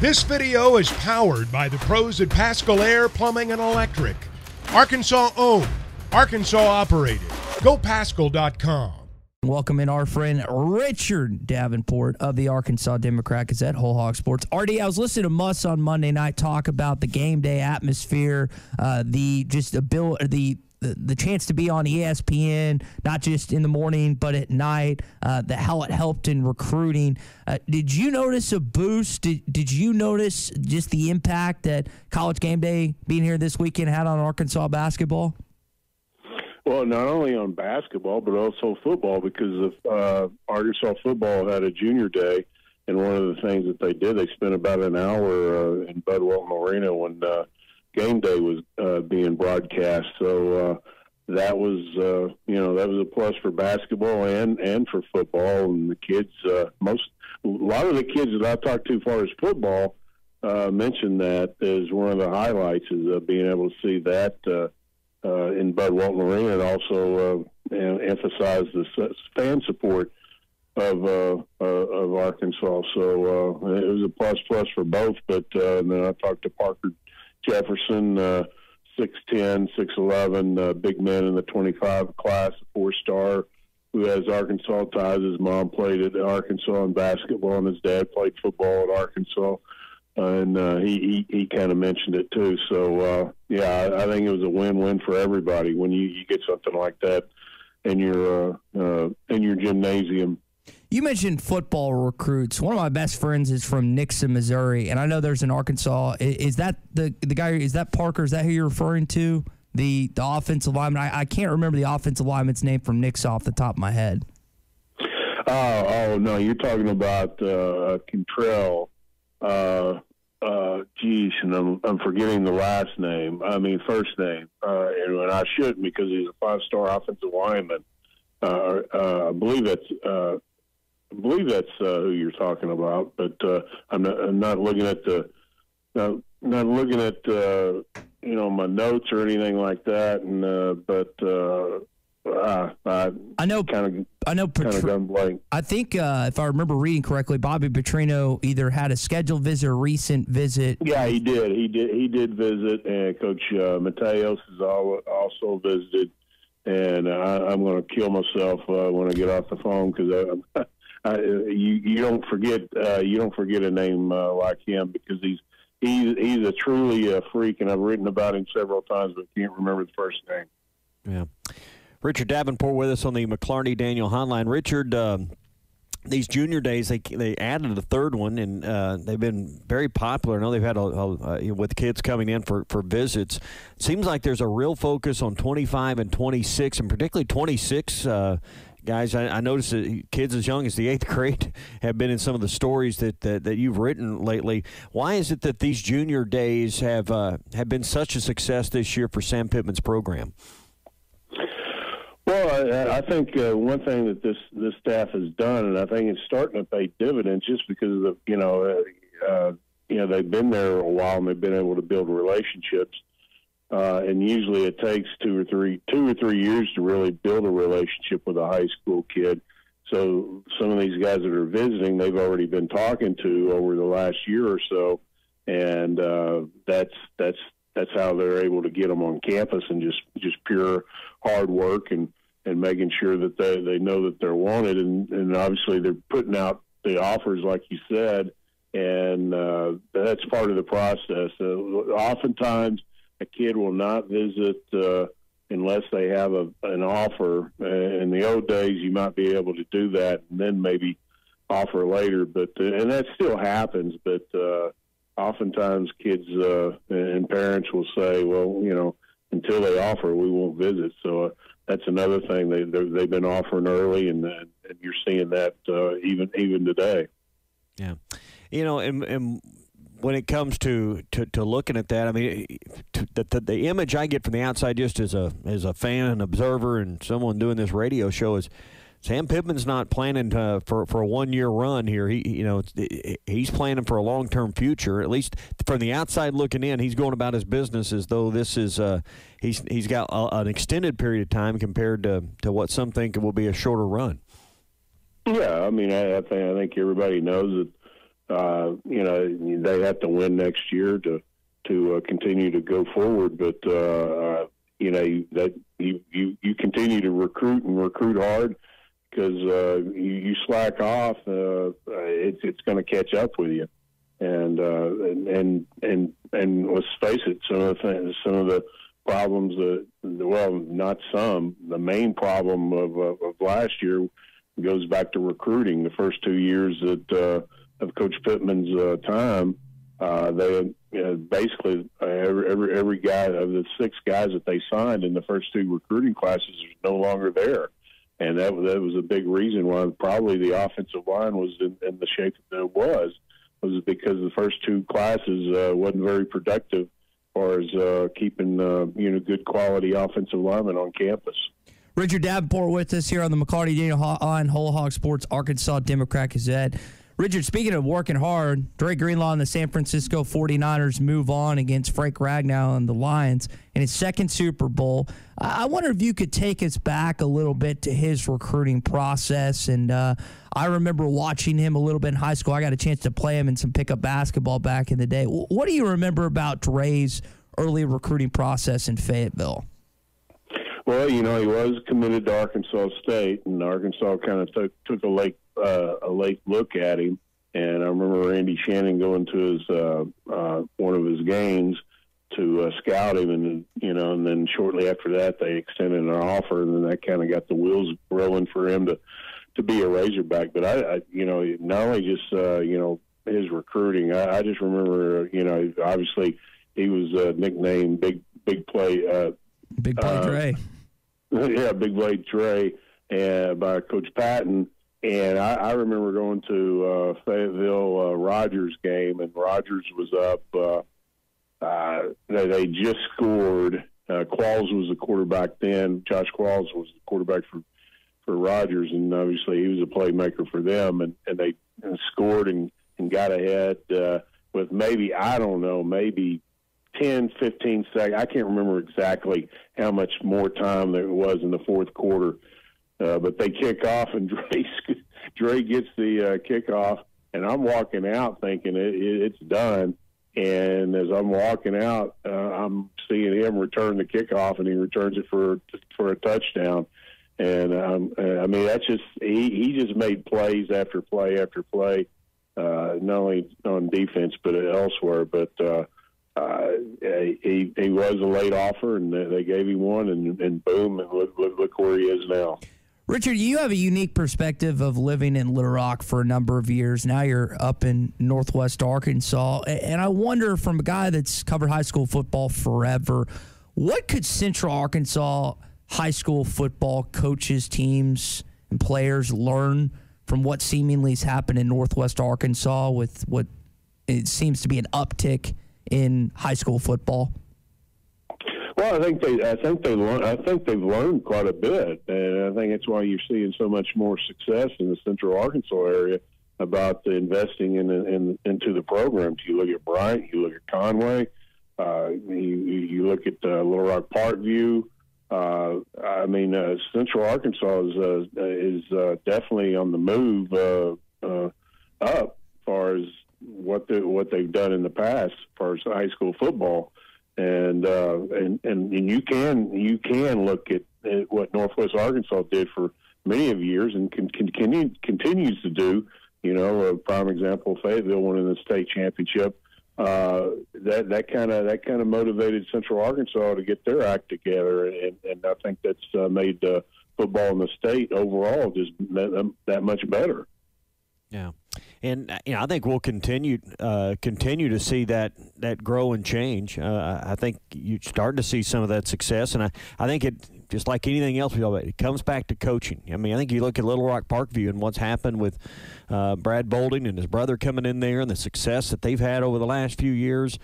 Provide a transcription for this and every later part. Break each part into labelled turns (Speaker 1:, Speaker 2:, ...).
Speaker 1: This video is powered by the pros at Paschal Air Plumbing and Electric. Arkansas owned, Arkansas operated. GoPaschal.com.
Speaker 2: Welcome in our friend Richard Davenport of the Arkansas Democrat Gazette, Whole Hog Sports. RD, I was listening to Muss on Monday night talk about the game day atmosphere, uh, the just ability, the the, the chance to be on ESPN, not just in the morning, but at night, uh, the, how it helped in recruiting. Uh, did you notice a boost? Did, did you notice just the impact that college game day being here this weekend had on Arkansas basketball?
Speaker 3: Well, not only on basketball, but also football, because of, uh, Arkansas football had a junior day. And one of the things that they did, they spent about an hour uh, in Bud Walton Arena when uh, game day was uh, being broadcast. So uh, that was, uh, you know, that was a plus for basketball and and for football. And the kids, uh, most, a lot of the kids that I talked to, as far as football, uh, mentioned that as one of the highlights is uh, being able to see that uh, uh, in Bud Walton Arena, and also uh, and emphasize the fan support of uh, uh, of Arkansas. So uh, it was a plus plus for both. But uh, then I talked to Parker Jefferson, uh, 6'10", 6'11", uh, big man in the 25 class, four star, who has Arkansas ties. His mom played at Arkansas in basketball, and his dad played football at Arkansas. and uh, he he, he kind of mentioned it too. So uh, yeah, I, I think it was a win-win for everybody when you, you get something like that in your uh, uh, in your gymnasium.
Speaker 2: You mentioned football recruits. One of my best friends is from Nixa, Missouri, and I know there's an Arkansas. Is that the the guy? Is that Parker? Is that who you're referring to? The the offensive lineman. I, I can't remember the offensive lineman's name from Nixa off the top of my head.
Speaker 3: Oh, oh no, you're talking about uh, Contrell. Uh, uh, geez, and I'm, I'm forgetting the last name. I mean, first name, uh, and, and I shouldn't because he's a five-star offensive lineman. Uh, uh, I believe it's uh, I believe that's uh, who you're talking about, but uh, I'm, not, I'm not looking at the not, not looking at uh, you know my notes or anything like that. And uh, but uh, I, I,
Speaker 2: know
Speaker 3: kind of
Speaker 2: I know
Speaker 3: blank.
Speaker 2: I think uh, if I remember reading correctly, Bobby Petrino either had a scheduled visit or recent visit.
Speaker 3: Yeah, he did. He did. He did visit, and Coach uh, Mateos has also visited. And I, I'm going to kill myself uh, when I get off the phone because uh, you you don't forget uh, you don't forget a name uh, like him because he's he's he's a truly a freak, and I've written about him several times, but can't remember the first name.
Speaker 4: Yeah, Richard Davenport with us on the McLarty Daniel Hotline. Richard. Um, these junior days, they they added a third one, and uh, they've been very popular. I know they've had a, a, a, with kids coming in for, for visits. Seems like there's a real focus on 25 and 26, and particularly 26. Uh, guys, I, I noticed that kids as young as the eighth grade have been in some of the stories that, that, that you've written lately. Why is it that these junior days have uh, have been such a success this year for Sam Pittman's program?
Speaker 3: Well, I, I think uh, one thing that this this staff has done, and I think it's starting to pay dividends, just because of the you know uh, uh, you know they've been there a while and they've been able to build relationships uh, and usually it takes two or three two or three years to really build a relationship with a high school kid. So some of these guys that are visiting, they've already been talking to over the last year or so, and uh, that's that's that's how they're able to get them on campus and just just pure hard work and and making sure that they they know that they're wanted and and obviously they're putting out the offers like you said and uh, that's part of the process. Uh, oftentimes a kid will not visit uh, unless they have a, an offer. Uh, in the old days, you might be able to do that and then maybe offer later. But uh, and that still happens. But uh, oftentimes, kids uh, and parents will say, "Well, you know, until they offer, we won't visit." So. Uh, that's another thing they they've been offering early, and, and you're seeing that uh, even even today.
Speaker 4: Yeah, you know, and, and when it comes to, to, to looking at that, I mean, to, the, the image I get from the outside, just as a as a fan and observer, and someone doing this radio show, is Sam Pittman's not planning to, for for a one year run here. He you know he's planning for a long term future. At least from the outside looking in, he's going about his business as though this is uh, he's he's got a, an extended period of time compared to to what some think will be a shorter run.
Speaker 3: Yeah, I mean, I, I think I think everybody knows that uh, you know they have to win next year to to uh, continue to go forward. But uh, uh, you know that you, you you continue to recruit and recruit hard because uh, you, you slack off, uh, it's it's going to catch up with you. And, uh, and and and and let's face it, some of the things, some of the problems that well, not some, the main problem of, of, of last year goes back to recruiting. The first two years that uh, of Coach Pittman's uh, time, uh, they uh, basically uh, every, every every guy of the six guys that they signed in the first two recruiting classes is no longer there and that that was a big reason why probably the offensive line was in, in the shape that it was was because the first two classes uh, wasn't very productive as far as uh, keeping uh, you know good quality offensive linemen on campus.
Speaker 2: Richard Davenport with us here on the McLarty Daniel on Whole Hog Sports Arkansas Democrat Gazette. Richard, speaking of working hard, Dre Greenlaw and the San Francisco 49ers move on against Frank Ragnow and the Lions in his second Super Bowl. I wonder if you could take us back a little bit to his recruiting process. And uh, I remember watching him a little bit in high school. I got a chance to play him in some pickup basketball back in the day. What do you remember about Dre's early recruiting process in Fayetteville?
Speaker 3: Well, you know, he was committed to Arkansas State, and Arkansas kind of took took a late uh, a late look at him. And I remember Randy Shannon going to his uh, uh, one of his games to uh, scout him, and you know, and then shortly after that, they extended an offer, and then that kind of got the wheels rolling for him to to be a Razorback. But I, I you know, not only just uh, you know his recruiting, I, I just remember, you know, obviously he was uh, nicknamed Big Big Play. Uh,
Speaker 2: Big Play uh, Dre.
Speaker 3: Yeah, Big Play Dre, uh, by Coach Patton and I, I remember going to uh, Fayetteville uh, Rogers game, and Rogers was up. Uh, uh, they, they just scored. Uh, Qualls was the quarterback then. Josh Qualls was the quarterback for for Rogers, and obviously he was a playmaker for them. And, and they scored and, and got ahead uh, with maybe I don't know, maybe 10, 15 seconds. I can't remember exactly how much more time there was in the fourth quarter uh, but they kick off, and Dre, Dre gets the uh, kickoff, and I'm walking out thinking it, it, it's done. And as I'm walking out, uh, I'm seeing him return the kickoff, and he returns it for for a touchdown. And um, I mean, that's just he, he just made plays after play after play, uh, not only on defense but elsewhere. But uh, uh, he he was a late offer, and they gave him one, and, and boom, and look, look, look where he is now.
Speaker 2: Richard, you have a unique perspective of living in Little Rock for a number of years. Now you're up in Northwest Arkansas. And I wonder, from a guy that's covered high school football forever, what could Central Arkansas high school football coaches, teams, and players learn from what seemingly has happened in Northwest Arkansas with what it seems to be an uptick in high school football?
Speaker 3: Well, I think they, I think they, I think they've learned quite a bit, and I think that's why you're seeing so much more success in the Central Arkansas area about the investing in, in into the programs. You look at Bryant, you look at Conway, uh, you, you look at uh, Little Rock Parkview. Uh, I mean, uh, Central Arkansas is uh, is uh, definitely on the move uh, uh, up as far as what what they've done in the past as far as high school football and uh, and, and and you can you can look at, at what Northwest Arkansas did for many of years and can, can continue continues to do. You know, a prime example, Fayetteville winning the state championship. Uh, that that kind of that kind of motivated Central Arkansas to get their act together, and, and I think that's uh, made uh, football in the state overall just that, that much better.
Speaker 4: Yeah, and uh, you know I think we'll continue uh, continue to see that that grow and change. Uh, I think you start to see some of that success, and I, I think it just like anything else we talk about, it comes back to coaching. I mean, I think you look at Little Rock Parkview and what's happened with uh, Brad Bolding and his brother coming in there, and the success that they've had over the last few years.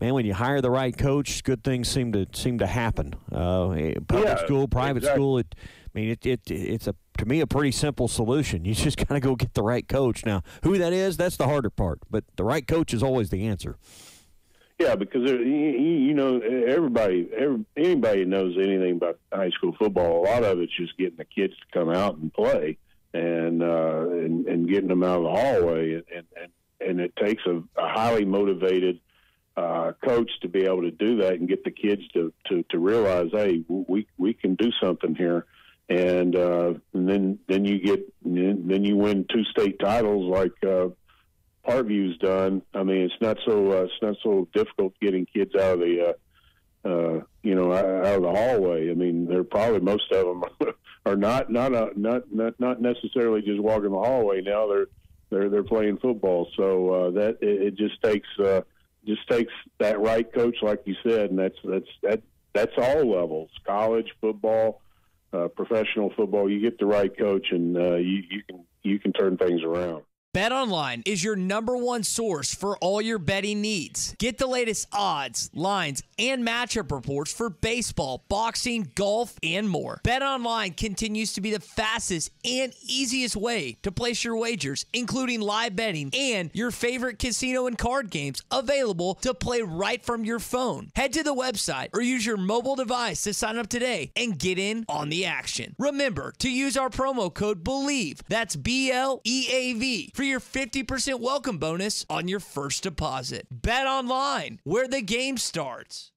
Speaker 4: Man, when you hire the right coach, good things seem to seem to happen. Uh, eh, public yeah, school, private exactly. school, it I mean, it, it it's a to me a pretty simple solution. You just got to go get the right coach. Now, who that is, that's the harder part. But the right coach is always the answer.
Speaker 3: Yeah, because you, know everybody, every, anybody knows anything about high school football. A lot of it's just getting the kids to come out and play, and uh, and, and getting them out of the hallway, and, and and it takes a, a highly motivated uh, coach to be able to do that and get the kids to to, to realize, hey, we we can do something here. And, uh, and then then you get then you win two state titles like uh, Parkview's done. I mean, it's not so uh, it's not so difficult getting kids out of the uh, uh, you know out of the hallway. I mean, they're probably most of them are not not a, not not not necessarily just walking the hallway now. They're they're they're playing football. So uh, that it, it just takes uh, just takes that right coach, like you said, and that's that's that that's all levels: college football, uh, professional football. You get the right coach, and uh, you you can you can turn things around.
Speaker 2: BetOnline is your number one source for all your betting needs. Get the latest odds, lines, and matchup reports for baseball, boxing, golf, and more. BetOnline continues to be the fastest and easiest way to place your wagers, including live betting and your favorite casino and card games available to play right from your phone. Head to the website or use your mobile device to sign up today and get in on the action. Remember to use our promo code BLEAV. That's B L E A V for your 50% welcome bonus on your first deposit. Bet online, where the game starts.